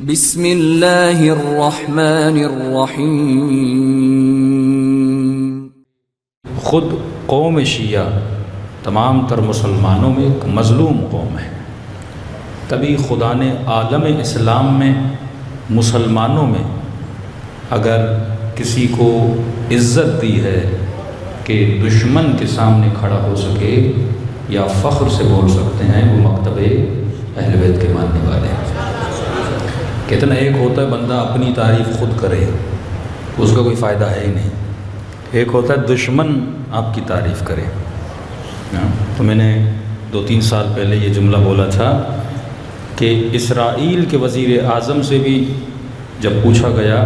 बिस्मिल्लाहिर्रहमानिर्रहीम। ख़ुद कौम शिया, तमाम तर मुसलमानों में एक मज़लूम कौम है। तभी खुदा ने आलम इस्लाम में, मुसलमानों में, अगर किसी को इज़्ज़त दी है कि दुश्मन के सामने खड़ा हो सके या फ़ख्र से बोल सकते हैं, वो मकतब अहलवैद के मानने वाले हैं। कितना एक होता है बंदा अपनी तारीफ़ ख़ुद करे। उसका कोई फ़ायदा है ही नहीं। एक होता है दुश्मन आपकी तारीफ़ करे। हाँ, तो मैंने दो तीन साल पहले ये जुमला बोला था कि इसराइल के वज़ी अज़म से भी जब पूछा गया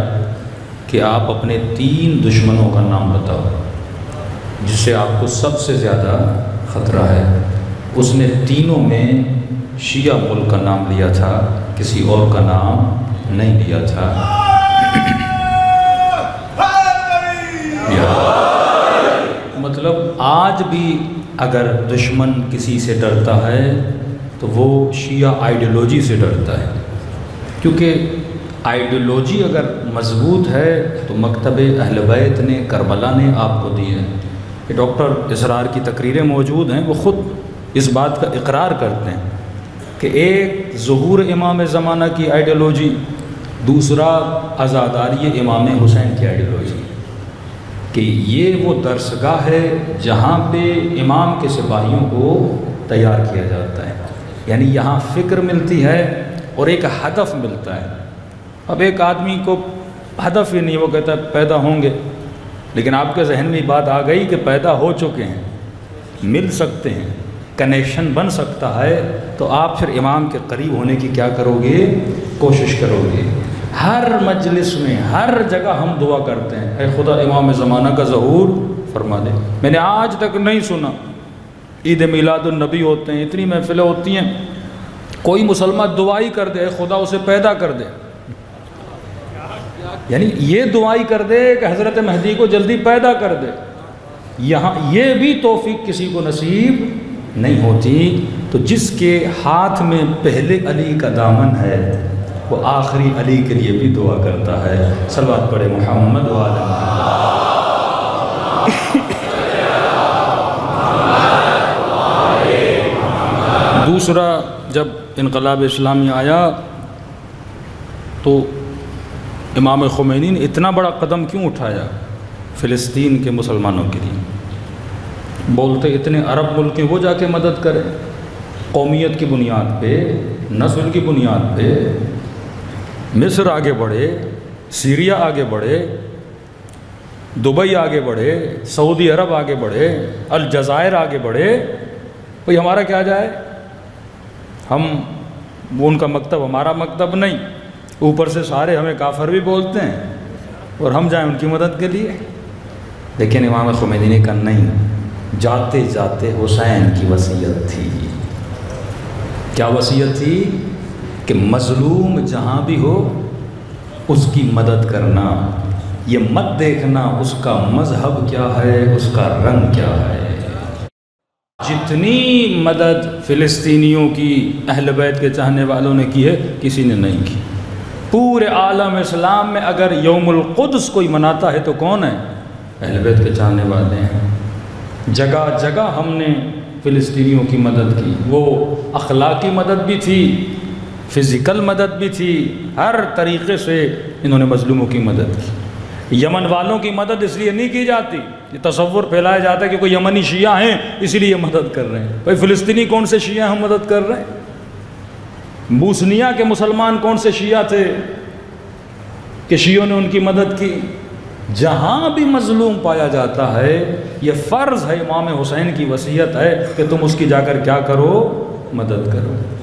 कि आप अपने तीन दुश्मनों का नाम बताओ जिससे आपको सबसे ज़्यादा ख़तरा है उसने तीनों में शिया मुल्क का नाम लिया था, किसी और का नाम नहीं लिया था। मतलब आज भी अगर दुश्मन किसी से डरता है तो वो शिया आइडियोलॉजी से डरता है। क्योंकि आइडियोलॉजी अगर मज़बूत है तो मकतब अहलबैत ने, करबला ने आपको दी है। कि डॉक्टर इसरार की तकरीरें मौजूद हैं, वो ख़ुद इस बात का इकरार करते हैं। कि एक ज़हूर इमाम ज़माना की आइडियोलॉजी, दूसरा आज़ादारी इमाम हुसैन की आइडियोलॉजी। कि ये वो दरसगाह है जहाँ पे इमाम के सिपाहियों को तैयार किया जाता है। यानी यहाँ फ़िक्र मिलती है और एक हदफ मिलता है। अब एक आदमी को हदफ ही नहीं, वो कहता है, पैदा होंगे। लेकिन आपके जहन में बात आ गई कि पैदा हो चुके हैं, मिल सकते हैं, कनेक्शन बन सकता है तो आप फिर इमाम के करीब होने की क्या करोगे? कोशिश करोगे। हर मजलिस में, हर जगह हम दुआ करते हैं। अरे खुदा, इमाम ज़माना का ज़हूर, फरमा दे। मैंने आज तक नहीं सुना। ईद मिलादुलनबी होते हैं, इतनी महफिलें होती हैं। कोई मुसलमान दुआई कर दे खुदा, उसे पैदा कर दे। यानी ये दुआई कर दे कि हज़रत महदी को जल्दी पैदा कर दे। यहाँ ये भी तोफ़ी किसी को नसीब नहीं होती। तो जिसके हाथ में पहले अली का दामन है, वो आखिरी अली के लिए भी दुआ करता है। सलवात पढ़े मोहम्मद दूसरा, जब इनकलाब इस्लामी आया तो इमाम ख़ुमैनी ने इतना बड़ा कदम क्यों उठाया? फ़िलिस्तीन के मुसलमानों के लिए। बोलते इतने अरब मुल्क वो जाके मदद करें। कौमियत की बुनियाद पे, नस्ल की बुनियाद पे, मिस्र आगे बढ़े, सीरिया आगे बढ़े, दुबई आगे बढ़े, सऊदी अरब आगे बढ़े अलजायर आगे बढ़े, भाई हमारा क्या जाए? हम, उनका मकतब, हमारा मकतब नहीं। ऊपर से सारे हमें काफर भी बोलते हैं, और हम जाएँ उनकी मदद के लिए। लेकिन इमाम खुमैनी ने कहा, नहीं जाते जाते हुसैन की वसीयत थी। क्या वसीयत थी? कि मज़लूम जहाँ भी हो, उसकी मदद करना। ये मत देखना उसका मज़हब क्या है, उसका रंग क्या है। जितनी मदद फ़िलिस्तीनियों की अहल बैत के चाहने वालों ने की है, किसी ने नहीं की। पूरे आलम इस्लाम में अगर यौमुलक़ुद्स कोई मनाता है तो कौन है? अहल बैत के चाहने वाले हैं। जगह जगह हमने फ़िलिस्तीनियों की मदद की। वो अखलाकी मदद भी थी, फ़िज़िकल मदद भी थी, हर तरीक़े से इन्होंने मज़लूमों की मदद की। यमन वालों की मदद इसलिए नहीं की जाती, ये तस्वुर फैलाया जाता है कि कोई यमनी शिया हैं, इसीलिए मदद कर रहे हैं। भाई फ़िलिस्तीनी कौन से शिया हम मदद कर रहे हैं? बूसनिया के मुसलमान कौन से शिया थे कि शियों ने उनकी मदद की? जहाँ भी मज़लूम पाया जाता है, ये फ़र्ज़ है इमाम हुसैन की वसीयत है कि तुम उसकी जाकर क्या करो? मदद करो।